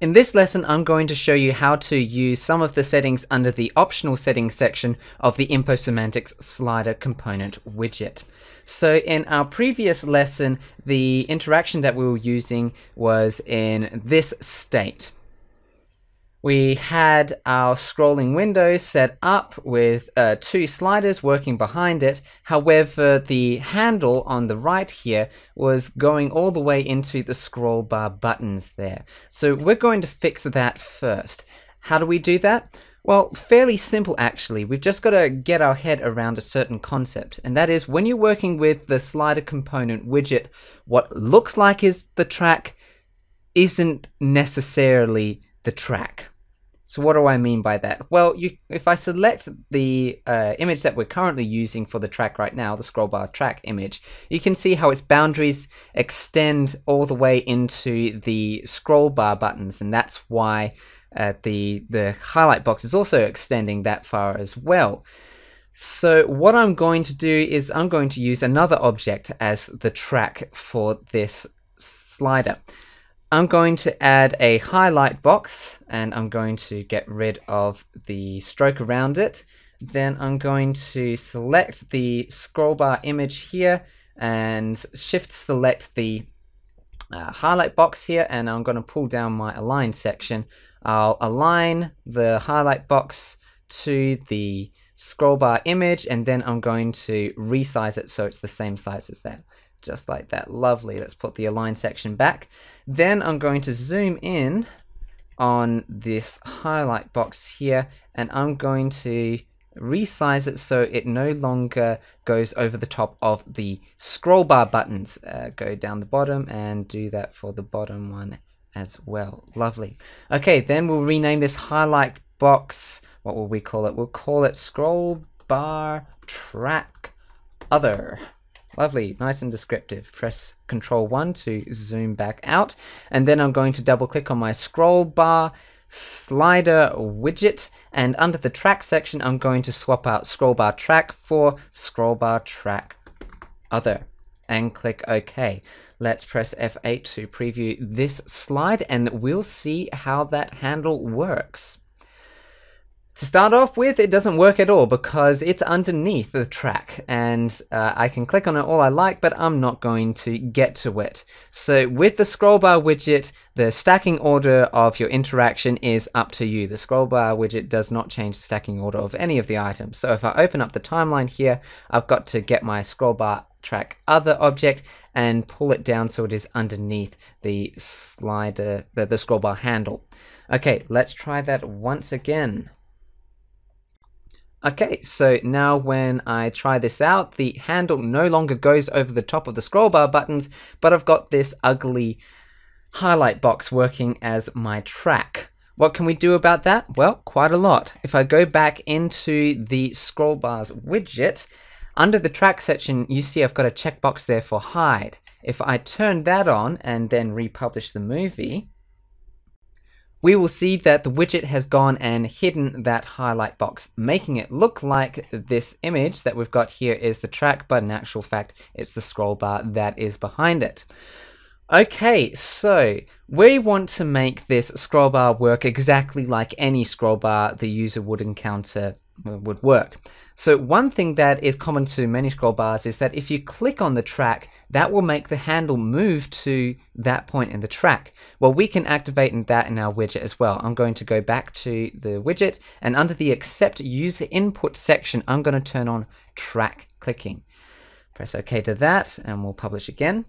In this lesson, I'm going to show you how to use some of the settings under the optional settings section of the InfoSemantics slider component widget. So in our previous lesson, the interaction that we were using was in this state we had our scrolling window set up with uh, two sliders working behind it. However, the handle on the right here was going all the way into the scroll bar buttons there. So we're going to fix that first. How do we do that? Well, fairly simple actually. We've just got to get our head around a certain concept, and that is when you're working with the slider component widget, what looks like is the track isn't necessarily the track. So what do I mean by that? Well, you, if I select the uh, image that we're currently using for the track right now, the scroll bar track image, you can see how its boundaries extend all the way into the scroll bar buttons, and that's why uh, the, the highlight box is also extending that far as well. So what I'm going to do is I'm going to use another object as the track for this slider. I'm going to add a highlight box and I'm going to get rid of the stroke around it. Then I'm going to select the scroll bar image here and shift select the uh, highlight box here and I'm going to pull down my align section. I'll align the highlight box to the scroll bar image and then I'm going to resize it so it's the same size as that just like that. Lovely. Let's put the align section back. Then I'm going to zoom in on this highlight box here and I'm going to resize it so it no longer goes over the top of the scroll bar buttons. Uh, go down the bottom and do that for the bottom one as well. Lovely. Okay, then we'll rename this highlight box. What will we call it? We'll call it scroll bar track other. Lovely, nice and descriptive. Press Control 1 to zoom back out. And then I'm going to double click on my scroll bar slider widget. And under the track section, I'm going to swap out scroll bar track for scroll bar track other and click OK. Let's press F8 to preview this slide and we'll see how that handle works. To start off with, it doesn't work at all because it's underneath the track and uh, I can click on it all I like, but I'm not going to get to it. So with the scroll bar widget, the stacking order of your interaction is up to you. The scroll bar widget does not change the stacking order of any of the items. So if I open up the timeline here, I've got to get my scroll bar track other object and pull it down so it is underneath the slider, the, the scrollbar handle. Okay, let's try that once again. Okay, so now when I try this out, the handle no longer goes over the top of the scroll bar buttons, but I've got this ugly highlight box working as my track. What can we do about that? Well, quite a lot. If I go back into the scroll bars widget, under the track section, you see I've got a checkbox there for hide. If I turn that on and then republish the movie, we will see that the widget has gone and hidden that highlight box, making it look like this image that we've got here is the track, but in actual fact, it's the scroll bar that is behind it. Okay, so we want to make this scroll bar work exactly like any scroll bar the user would encounter would work. So one thing that is common to many scroll bars is that if you click on the track, that will make the handle move to that point in the track. Well, we can activate that in our widget as well. I'm going to go back to the widget and under the accept user input section, I'm going to turn on track clicking. Press OK to that and we'll publish again.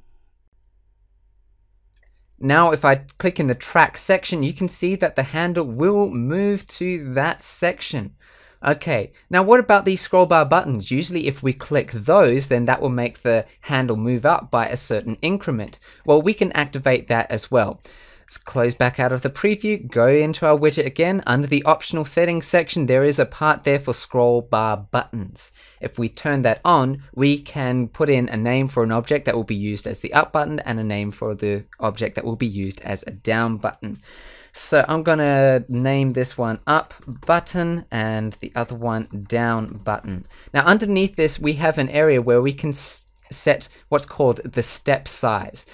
Now, if I click in the track section, you can see that the handle will move to that section. Okay, now what about these scroll bar buttons? Usually if we click those, then that will make the handle move up by a certain increment. Well, we can activate that as well. Let's close back out of the preview, go into our widget again. Under the optional settings section, there is a part there for scroll bar buttons. If we turn that on, we can put in a name for an object that will be used as the up button and a name for the object that will be used as a down button. So I'm going to name this one up button and the other one down button. Now underneath this, we have an area where we can set what's called the step size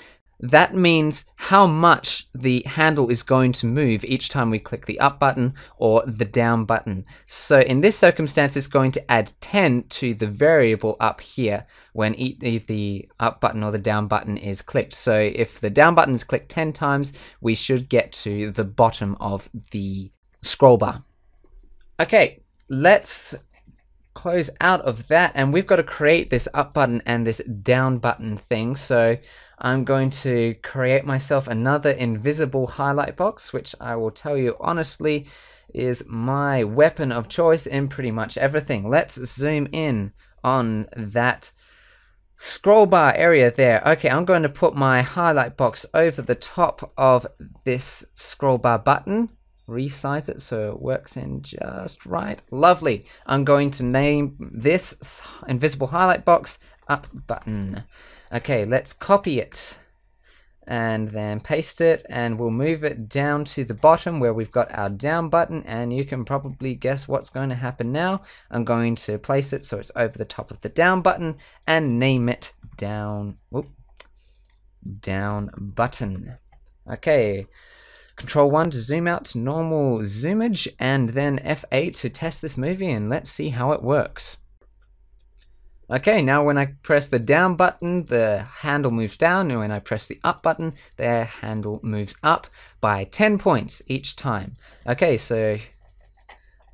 that means how much the handle is going to move each time we click the up button or the down button. So in this circumstance, it's going to add 10 to the variable up here when either the up button or the down button is clicked. So if the down button is clicked 10 times, we should get to the bottom of the scroll bar. Okay, let's close out of that and we've got to create this up button and this down button thing. So I'm going to create myself another invisible highlight box, which I will tell you honestly is my weapon of choice in pretty much everything. Let's zoom in on that scroll bar area there. Okay, I'm going to put my highlight box over the top of this scroll bar button resize it so it works in just right. Lovely. I'm going to name this invisible highlight box up button. Okay, let's copy it and then paste it and we'll move it down to the bottom where we've got our down button and you can probably guess what's going to happen now. I'm going to place it so it's over the top of the down button and name it down, whoop, down button. Okay, Control 1 to zoom out to normal zoomage, and then F8 to test this movie, and let's see how it works. Okay, now when I press the down button, the handle moves down, and when I press the up button, the handle moves up by 10 points each time. Okay, so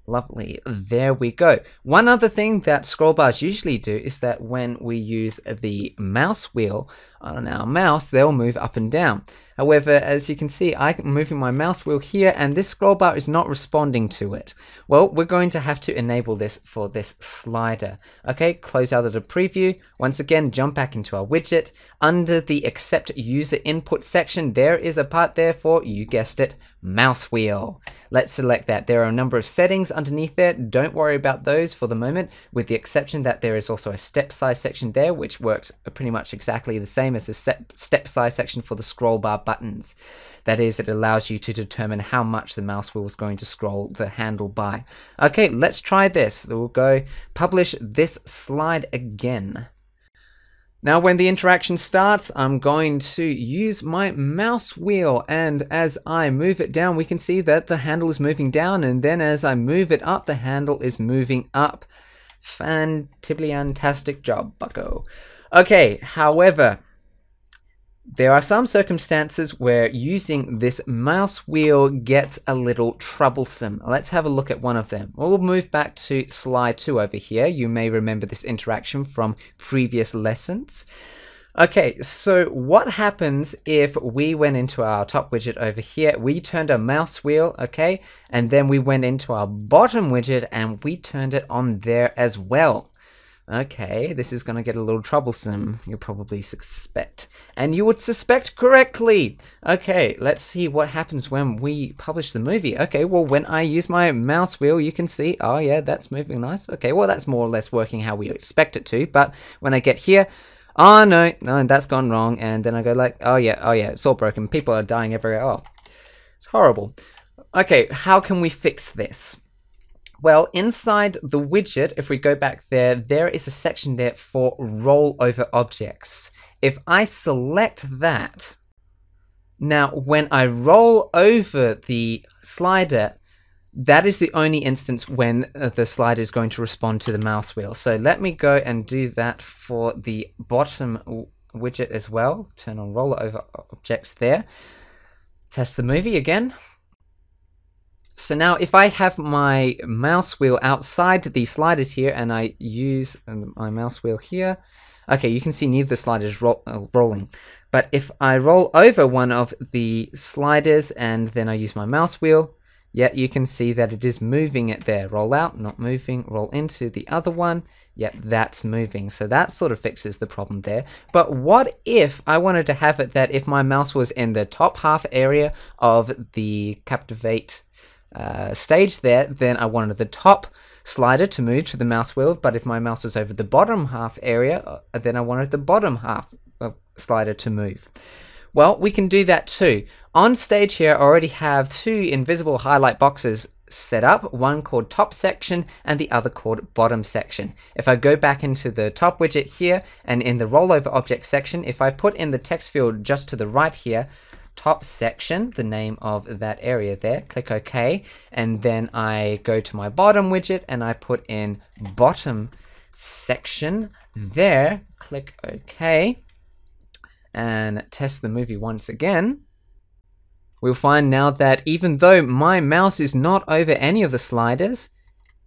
Lovely. There we go. One other thing that scroll bars usually do is that when we use the mouse wheel on our mouse, they'll move up and down. However, as you can see, I'm moving my mouse wheel here and this scroll bar is not responding to it. Well, we're going to have to enable this for this slider. Okay, close out of the preview. Once again, jump back into our widget. Under the accept user input section, there is a part there for, you guessed it, mouse wheel. Let's select that. There are a number of settings underneath there. Don't worry about those for the moment, with the exception that there is also a step size section there, which works pretty much exactly the same as the step size section for the scroll bar buttons. That is, it allows you to determine how much the mouse wheel is going to scroll the handle by. Okay, let's try this. We'll go publish this slide again. Now when the interaction starts, I'm going to use my mouse wheel and as I move it down, we can see that the handle is moving down and then as I move it up, the handle is moving up. Fantastic job, bucko. Okay, however, there are some circumstances where using this mouse wheel gets a little troublesome. Let's have a look at one of them. We'll move back to slide 2 over here. You may remember this interaction from previous lessons. Okay, so what happens if we went into our top widget over here, we turned our mouse wheel, okay, and then we went into our bottom widget and we turned it on there as well. Okay, this is going to get a little troublesome, you probably suspect. And you would suspect correctly! Okay, let's see what happens when we publish the movie. Okay, well, when I use my mouse wheel, you can see, oh yeah, that's moving nice. Okay, well, that's more or less working how we expect it to, but when I get here, oh no, no, that's gone wrong, and then I go like, oh yeah, oh yeah, it's all broken, people are dying everywhere, oh, it's horrible. Okay, how can we fix this? Well, inside the widget, if we go back there, there is a section there for rollover objects. If I select that, now when I roll over the slider, that is the only instance when uh, the slider is going to respond to the mouse wheel. So let me go and do that for the bottom widget as well. Turn on rollover objects there. Test the movie again. So now if I have my mouse wheel outside the sliders here and I use um, my mouse wheel here, okay, you can see neither slider is ro uh, rolling. But if I roll over one of the sliders and then I use my mouse wheel, Yet you can see that it is moving it there. Roll out, not moving, roll into the other one. Yep, that's moving. So that sort of fixes the problem there. But what if I wanted to have it that if my mouse was in the top half area of the Captivate uh, stage there, then I wanted the top slider to move to the mouse wheel. But if my mouse was over the bottom half area, uh, then I wanted the bottom half slider to move. Well, we can do that too. On stage here, I already have two invisible highlight boxes set up, one called top section and the other called bottom section. If I go back into the top widget here and in the rollover object section, if I put in the text field just to the right here, top section, the name of that area there, click OK, and then I go to my bottom widget and I put in bottom section there, click OK and test the movie once again, we'll find now that even though my mouse is not over any of the sliders,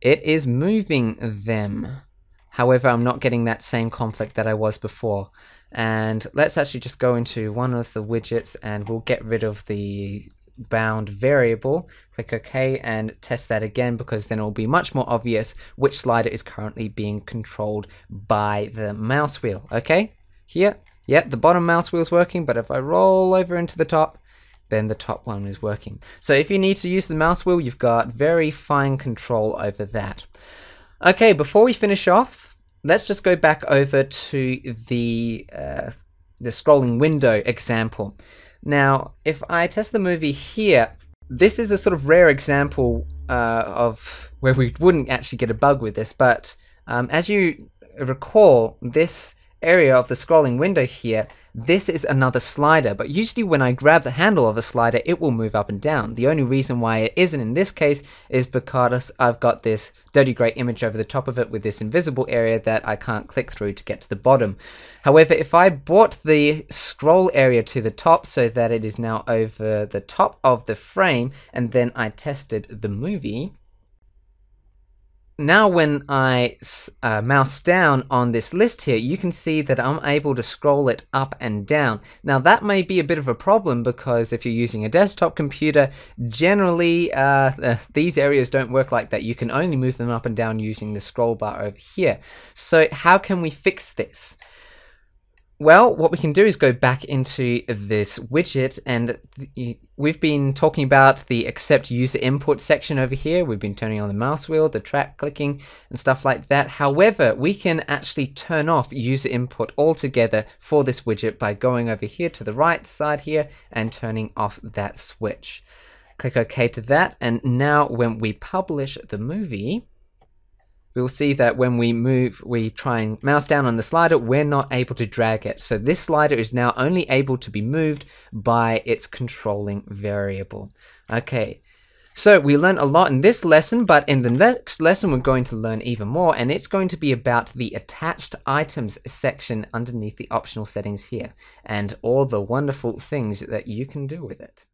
it is moving them. However, I'm not getting that same conflict that I was before. And let's actually just go into one of the widgets and we'll get rid of the bound variable. Click OK and test that again because then it will be much more obvious which slider is currently being controlled by the mouse wheel. Okay, here Yep, the bottom mouse wheel is working, but if I roll over into the top, then the top one is working. So if you need to use the mouse wheel, you've got very fine control over that. Okay, before we finish off, let's just go back over to the, uh, the scrolling window example. Now, if I test the movie here, this is a sort of rare example uh, of where we wouldn't actually get a bug with this, but um, as you recall, this area of the scrolling window here, this is another slider, but usually when I grab the handle of a slider, it will move up and down. The only reason why it isn't in this case is because I've got this dirty grey image over the top of it with this invisible area that I can't click through to get to the bottom. However, if I brought the scroll area to the top so that it is now over the top of the frame, and then I tested the movie, now when I uh, mouse down on this list here, you can see that I'm able to scroll it up and down. Now that may be a bit of a problem because if you're using a desktop computer, generally uh, these areas don't work like that. You can only move them up and down using the scroll bar over here. So how can we fix this? Well, what we can do is go back into this widget and we've been talking about the accept user input section over here. We've been turning on the mouse wheel, the track clicking and stuff like that. However, we can actually turn off user input altogether for this widget by going over here to the right side here and turning off that switch. Click OK to that and now when we publish the movie, we'll see that when we move, we try and mouse down on the slider, we're not able to drag it. So this slider is now only able to be moved by its controlling variable. Okay, so we learned a lot in this lesson, but in the next lesson we're going to learn even more, and it's going to be about the attached items section underneath the optional settings here, and all the wonderful things that you can do with it.